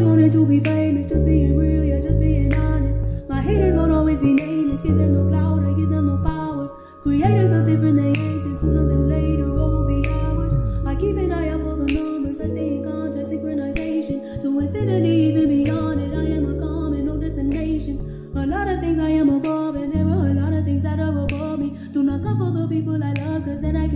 haters wanted to be famous, just being real, yeah, just being honest. My haters won't always be nameless, give them no clout, I give them no power. Creators no different than agents, sooner than later, all will be ours. I keep an eye out for the numbers, I stay in contact, synchronization. To infinity, even beyond it, I am a common, no destination. A lot of things I am above, and there are a lot of things that are above me. Do not come for the people I love, cause then I